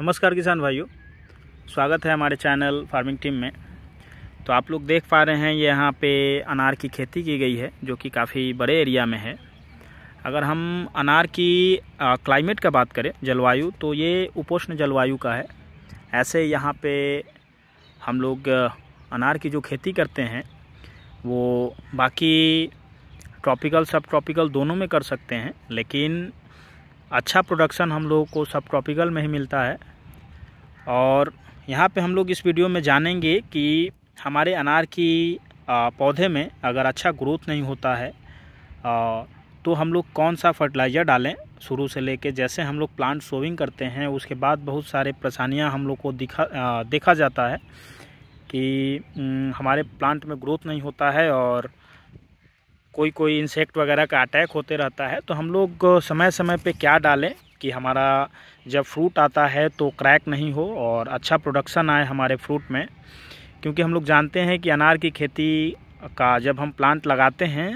नमस्कार किसान भाइयों। स्वागत है हमारे चैनल फ़ार्मिंग टीम में। तो आप लोग देख पा रहे हैं, यहाँ पे अनार की खेती की गई है, जो कि काफ़ी बड़े एरिया में है। अगर हम अनार की क्लाइमेट का बात करें, जलवायु तो ये उपोष्ण जलवायु का है। ऐसे यहाँ पे हम लोग अनार की जो खेती करते हैं, वो बाकी ट्रॉपिकल, सब ट्रॉपिकल दोनों में कर सकते हैं, लेकिन अच्छा प्रोडक्शन हम लोगों को सब ट्रॉपिकल में ही मिलता है। और यहाँ पे हम लोग इस वीडियो में जानेंगे कि हमारे अनार की पौधे में अगर अच्छा ग्रोथ नहीं होता है तो हम लोग कौन सा फर्टिलाइज़र डालें शुरू से लेके, जैसे हम लोग प्लांट सोविंग करते हैं, उसके बाद बहुत सारे परेशानियाँ हम लोग को दिखा देखा जाता है कि हमारे प्लांट में ग्रोथ नहीं होता है और कोई कोई इंसेक्ट वगैरह का अटैक होते रहता है तो हम लोग समय समय पे क्या डालें कि हमारा जब फ्रूट आता है तो क्रैक नहीं हो और अच्छा प्रोडक्शन आए हमारे फ्रूट में। क्योंकि हम लोग जानते हैं कि अनार की खेती का जब हम प्लांट लगाते हैं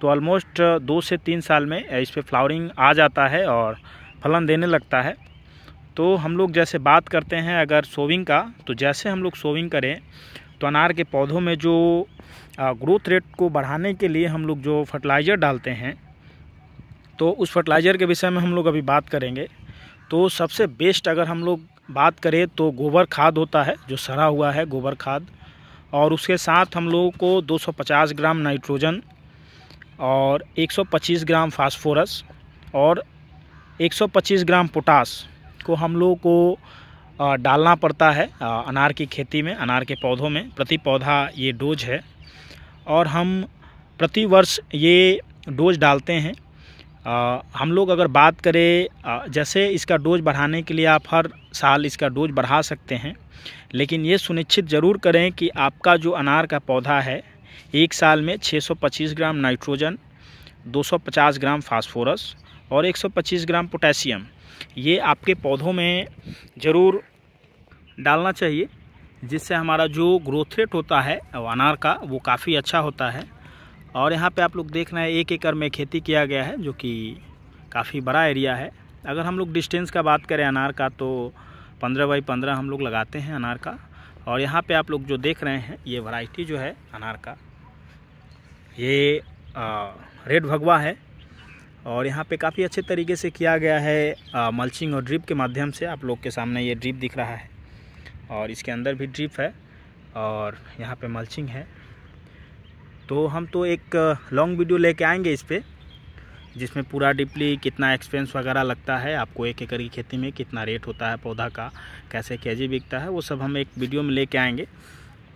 तो ऑलमोस्ट दो से तीन साल में इस पर फ्लावरिंग आ जाता है और फलन देने लगता है। तो हम लोग जैसे बात करते हैं अगर सोविंग का तो जैसे हम लोग सोविंग करें तो अनार के पौधों में जो ग्रोथ रेट को बढ़ाने के लिए हम लोग जो फर्टिलाइज़र डालते हैं तो उस फर्टिलाइज़र के विषय में हम लोग अभी बात करेंगे। तो सबसे बेस्ट अगर हम लोग बात करें तो गोबर खाद होता है, जो सरा हुआ है गोबर खाद। और उसके साथ हम लोगों को 250 ग्राम नाइट्रोजन और 125 ग्राम फास्फोरस और 125 ग्राम पोटास को हम लोगों को डालना पड़ता है अनार की खेती में, अनार के पौधों में। प्रति पौधा ये डोज है। और हम प्रति वर्ष ये डोज डालते हैं। हम लोग अगर बात करें जैसे इसका डोज बढ़ाने के लिए आप हर साल इसका डोज बढ़ा सकते हैं। लेकिन ये सुनिश्चित ज़रूर करें कि आपका जो अनार का पौधा है, एक साल में 625 ग्राम नाइट्रोजन 250 ग्राम फास्फोरस और 125 ग्राम पोटेशियम। ये आपके पौधों में ज़रूर डालना चाहिए जिससे हमारा जो ग्रोथ रेट होता है अनार का वो काफ़ी अच्छा होता है। और यहाँ पे आप लोग देख रहे हैं एक एकड़ में खेती किया गया है जो कि काफ़ी बड़ा एरिया है। अगर हम लोग डिस्टेंस का बात करें अनार का तो पंद्रह बाई पंद्रह हम लोग लगाते हैं अनार का। और यहाँ पे आप लोग जो देख रहे हैं ये वैरायटी जो है अनार का। ये आ, रेड भगवा है। और यहाँ पे काफ़ी अच्छे तरीके से किया गया है आ, मल्चिंग और ड्रिप के माध्यम से आप लोग के सामने ये ड्रिप दिख रहा है। और इसके अंदर भी ड्रिप है और यहाँ पे मल्चिंग है। तो हम तो एक लॉन्ग वीडियो लेके आएँगे इस पर जिसमें पूरा डिपली कितना एक्सपेंस वगैरह लगता है आपको एक एकड़ की खेती में कितना रेट होता है पौधा का कैसे के बिकता है वो सब हम एक वीडियो में लेके आएँगे।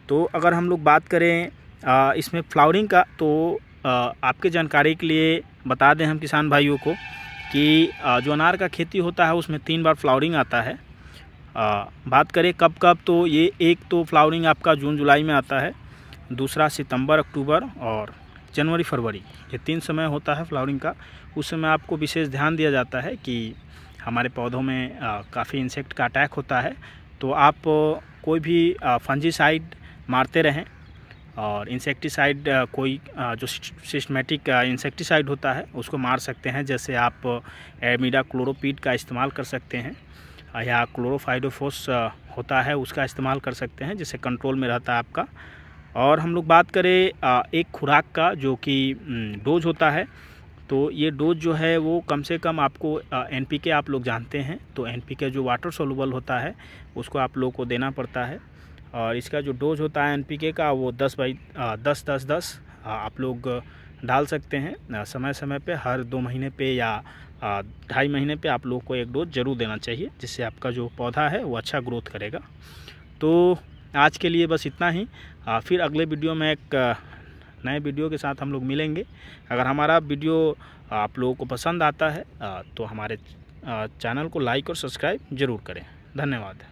तो अगर हम लोग बात करें इसमें फ्लावरिंग का तो आपके जानकारी के लिए बता दें हम किसान भाइयों को कि जो अनार का खेती होता है उसमें तीन बार फ्लावरिंग आता है। आ, बात करें कब कब तो ये एक तो फ्लावरिंग आपका जून जुलाई में आता है दूसरा सितंबर अक्टूबर और जनवरी फरवरी। ये तीन समय होता है फ्लावरिंग का। उस समय आपको विशेष ध्यान दिया जाता है कि हमारे पौधों में काफ़ी इंसेक्ट का अटैक होता है। तो आप कोई भी फंजीसाइड मारते रहें और इंसेक्टिसाइड कोई जो सिस्टमेटिक इंसेक्टिसाइड होता है, उसको मार सकते हैं। जैसे आप एमिडा क्लोरोपीड का इस्तेमाल कर सकते हैं या क्लोरोफाइडोफोस होता है, उसका इस्तेमाल कर सकते हैं जिससे कंट्रोल में रहता है आपका। और हम लोग बात करें एक खुराक का, जो कि डोज होता है तो ये डोज जो है, वो कम से कम आपको एन आप लोग जानते हैं तो एन जो वाटर सोलूबल होता है, उसको आप लोग को देना पड़ता है। और इसका जो डोज होता है एन का, वो दस बाई दस दस दस आप लोग डाल सकते हैं। समय समय पे, हर दो महीने पे या ढाई महीने पे आप लोग को एक डोज ज़रूर देना चाहिए, जिससे आपका जो पौधा है वो अच्छा ग्रोथ करेगा। तो आज के लिए बस इतना ही। फिर अगले वीडियो में एक नए वीडियो के साथ हम लोग मिलेंगे। अगर हमारा वीडियो आप लोगों को पसंद आता है तो हमारे चैनल को लाइक और सब्सक्राइब ज़रूर करें। धन्यवाद।